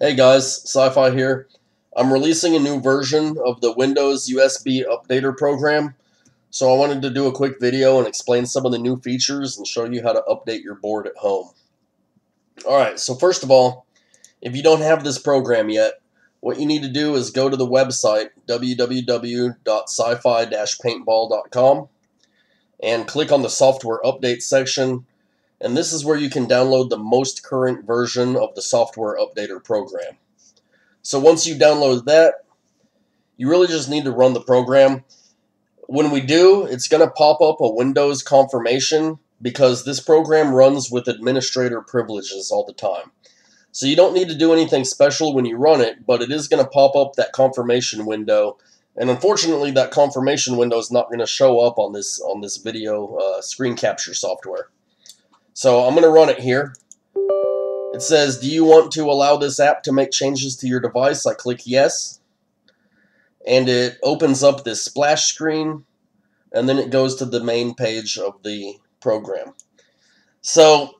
Hey guys, Sci-Fi here. I'm releasing a new version of the Windows USB Updater program, so I wanted to do a quick video and explain some of the new features and show you how to update your board at home. Alright, so first of all, if you don't have this program yet, what you need to do is go to the website www.sci-fi-paintball.com and click on the software update section and this is where you can download the most current version of the software updater program. So once you download that, you really just need to run the program. When we do, it's going to pop up a Windows confirmation because this program runs with administrator privileges all the time. So you don't need to do anything special when you run it, but it is going to pop up that confirmation window. And unfortunately, that confirmation window is not going to show up on this on this video uh, screen capture software. So I'm going to run it here. It says, do you want to allow this app to make changes to your device? I click yes. And it opens up this splash screen. And then it goes to the main page of the program. So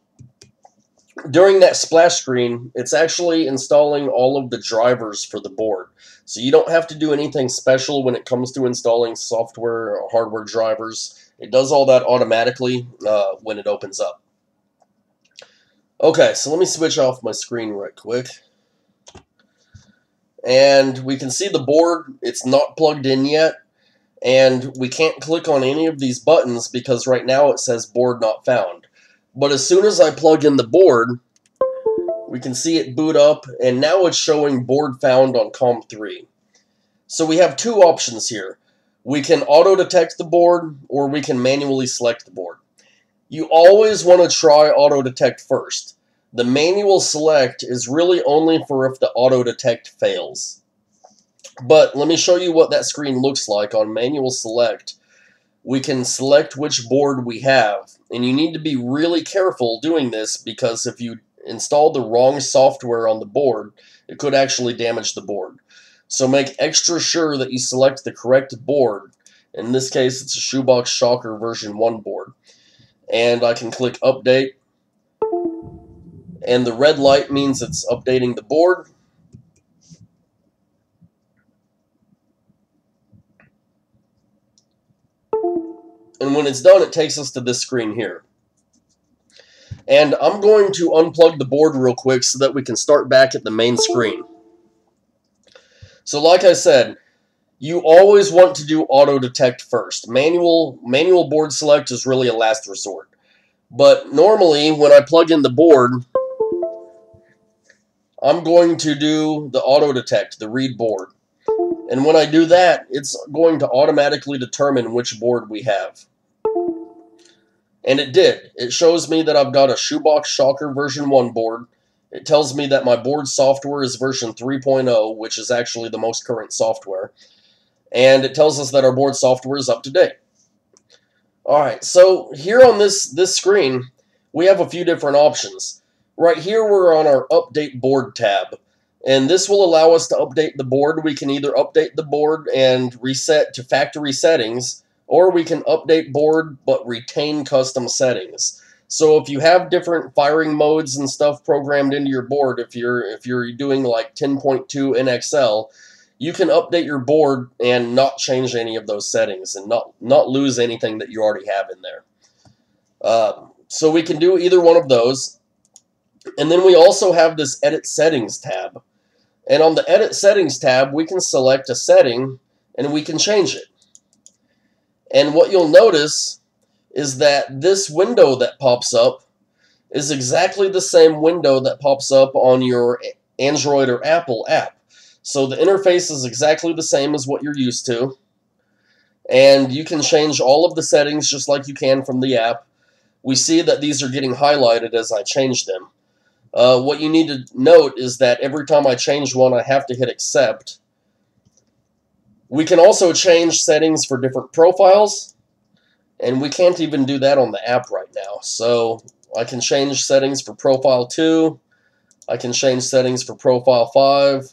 during that splash screen, it's actually installing all of the drivers for the board. So you don't have to do anything special when it comes to installing software or hardware drivers. It does all that automatically uh, when it opens up. Okay, so let me switch off my screen right quick. And we can see the board, it's not plugged in yet. And we can't click on any of these buttons because right now it says board not found. But as soon as I plug in the board, we can see it boot up, and now it's showing board found on COM3. So we have two options here. We can auto-detect the board, or we can manually select the board. You always want to try auto-detect first. The manual select is really only for if the auto detect fails. But let me show you what that screen looks like on manual select. We can select which board we have, and you need to be really careful doing this because if you install the wrong software on the board, it could actually damage the board. So make extra sure that you select the correct board. In this case, it's a Shoebox Shocker version 1 board. And I can click Update, and the red light means it's updating the board. And when it's done, it takes us to this screen here. And I'm going to unplug the board real quick so that we can start back at the main screen. So like I said, you always want to do auto detect first. Manual manual board select is really a last resort. But normally when I plug in the board, I'm going to do the auto detect, the read board. And when I do that, it's going to automatically determine which board we have. And it did. It shows me that I've got a Shoebox Shocker version 1 board. It tells me that my board software is version 3.0, which is actually the most current software. And it tells us that our board software is up to date. Alright, so here on this, this screen, we have a few different options. Right here we're on our update board tab. And this will allow us to update the board. We can either update the board and reset to factory settings, or we can update board but retain custom settings. So if you have different firing modes and stuff programmed into your board, if you're if you're doing like 10.2 NXL, you can update your board and not change any of those settings and not not lose anything that you already have in there. Uh, so we can do either one of those. And then we also have this Edit Settings tab. And on the Edit Settings tab, we can select a setting and we can change it. And what you'll notice is that this window that pops up is exactly the same window that pops up on your Android or Apple app. So the interface is exactly the same as what you're used to. And you can change all of the settings just like you can from the app. We see that these are getting highlighted as I change them. Uh, what you need to note is that every time I change one, I have to hit accept. We can also change settings for different profiles, and we can't even do that on the app right now. So I can change settings for profile 2, I can change settings for profile 5.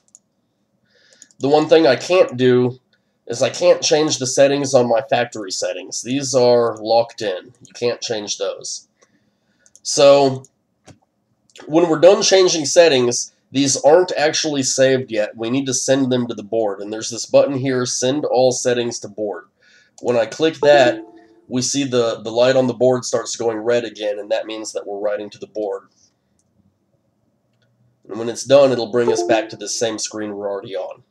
The one thing I can't do is I can't change the settings on my factory settings. These are locked in. You can't change those. So when we're done changing settings, These aren't actually saved yet. We need to send them to the board. And there's this button here, Send All Settings to Board. When I click that, we see the, the light on the board starts going red again, and that means that we're writing to the board. And when it's done, it'll bring us back to the same screen we're already on.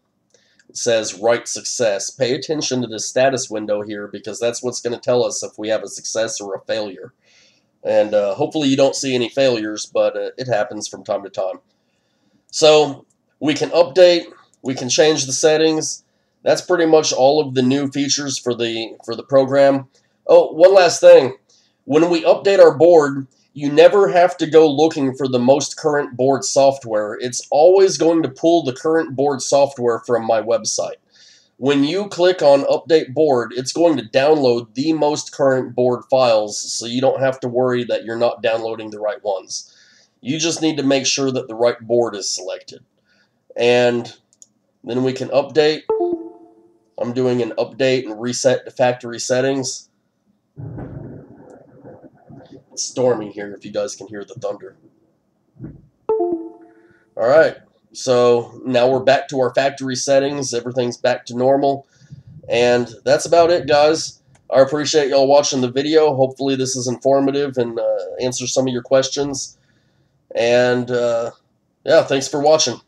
Says write success. Pay attention to the status window here because that's what's going to tell us if we have a success or a failure. And uh, hopefully you don't see any failures, but uh, it happens from time to time. So we can update, we can change the settings. That's pretty much all of the new features for the for the program. Oh, one last thing. When we update our board, you never have to go looking for the most current board software. It's always going to pull the current board software from my website. When you click on Update Board, it's going to download the most current board files, so you don't have to worry that you're not downloading the right ones. You just need to make sure that the right board is selected. And then we can update. I'm doing an update and reset to factory settings. It's stormy here if you guys can hear the thunder. Alright, so now we're back to our factory settings. Everything's back to normal. And that's about it, guys. I appreciate y'all watching the video. Hopefully this is informative and uh, answers some of your questions. And uh, yeah, thanks for watching.